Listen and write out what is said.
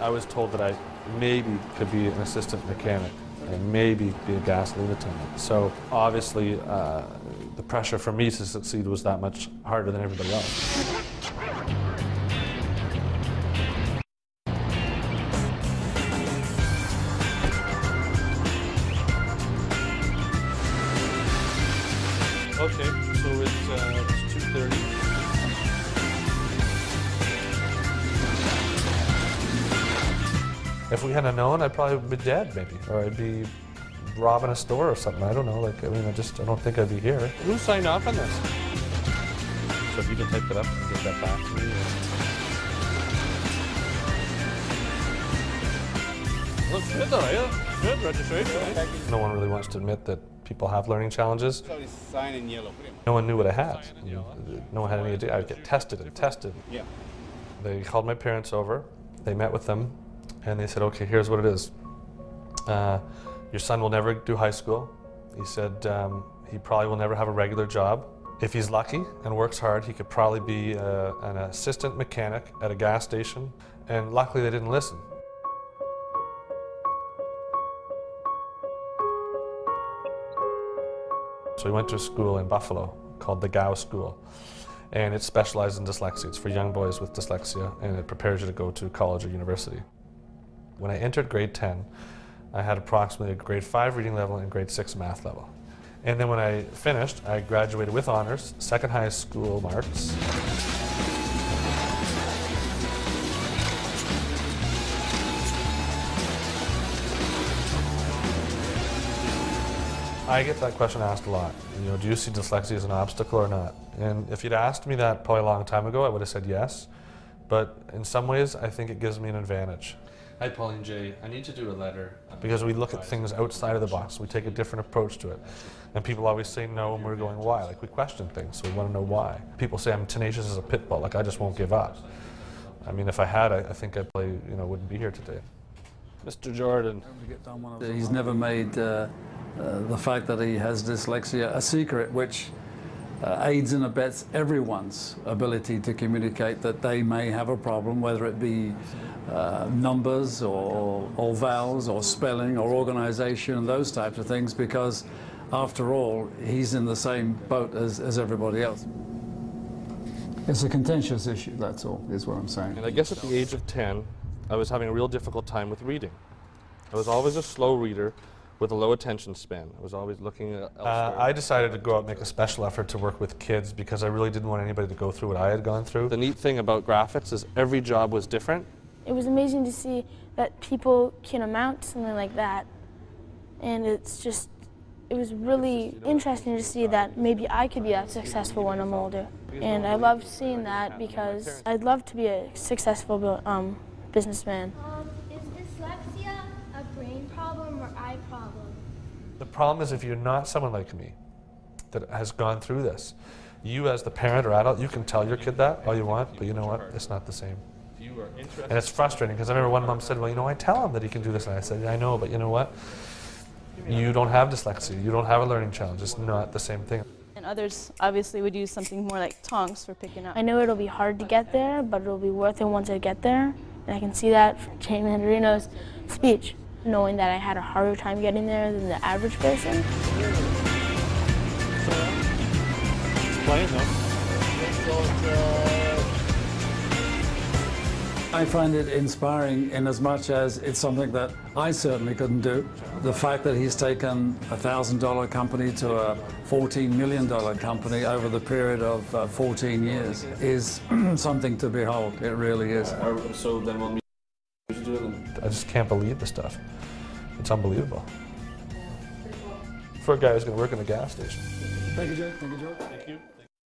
I was told that I maybe could be an assistant mechanic and maybe be a gasoline attendant. So obviously, uh, the pressure for me to succeed was that much harder than everybody else. Okay, so it's, uh, it's 2.30. If we hadn't known, I'd probably be dead, maybe, or I'd be robbing a store or something. I don't know. Like, I mean, I just, I don't think I'd be here. Who signed off on this? So if you can type it up and get that back to me. Looks good though, yeah. Good registration. No one really wants to admit that people have learning challenges. So it's signed in yellow. No one knew what I had. No one had any idea. I'd get tested and tested. Yeah. They called my parents over. They met with them, and they said, "Okay, here's what it is. Uh, your son will never do high school. He said um, he probably will never have a regular job. If he's lucky and works hard, he could probably be uh, an assistant mechanic at a gas station." And luckily, they didn't listen. So we went to a school in Buffalo called the Gow School, and it specialized in dyslexia. It's for young boys with dyslexia, and it prepares you to go to college or university. When I entered grade 10, I had approximately a grade 5 reading level and grade 6 math level. And then when I finished, I graduated with honors, second highest school marks. I get that question asked a lot. You know, do you see dyslexia as an obstacle or not? And if you'd asked me that probably a long time ago, I would have said yes. But in some ways, I think it gives me an advantage. Hi, Pauline J. I need to do a letter. Because we look at things outside of the box. We take a different approach to it. And people always say no, and we're going, why? Like, we question things, so we want to know why. People say I'm tenacious as a pit bull, like, I just won't give up. I mean, if I had, I, I think I probably, you know, wouldn't be here today. Mr. Jordan. He's never made uh, uh, the fact that he has dyslexia a secret, which uh, aids and abets everyone's ability to communicate that they may have a problem, whether it be uh, numbers or, or vowels or spelling or organization, those types of things, because after all, he's in the same boat as, as everybody else. It's a contentious issue, that's all, is what I'm saying. And I guess at the age of 10, I was having a real difficult time with reading. I was always a slow reader with a low attention span. I was always looking at elsewhere. Uh, I decided to go out and make a special effort to work with kids because I really didn't want anybody to go through what I had gone through. The neat thing about graphics is every job was different. It was amazing to see that people can amount to something like that. And it's just, it was really interesting to see that maybe I could be that successful when I'm older. And I loved seeing that because I'd love to be a successful um, businessman. Um, is dyslexia a brain problem or eye problem? The problem is if you're not someone like me that has gone through this, you as the parent or adult, you can tell your kid that all you want, but you know what? It's not the same. And it's frustrating because I remember one mom said, well, you know, I tell him that he can do this. And I said, I know, but you know what? You don't have dyslexia. You don't have a learning challenge. It's not the same thing. And others obviously would use something more like tongs for picking up. I know it'll be hard to get there, but it'll be worth it once I get there. And I can see that from Jamie Mandarino's speech, knowing that I had a harder time getting there than the average person. It's playing though. I find it inspiring in as much as it's something that I certainly couldn't do. The fact that he's taken a $1,000 company to a $14 million company over the period of uh, 14 years is something to behold. It really is. so then when we do it, I just can't believe the stuff. It's unbelievable. For a guy who's going to work in a gas station. Thank you, Joe. Thank you, Joe. Thank you.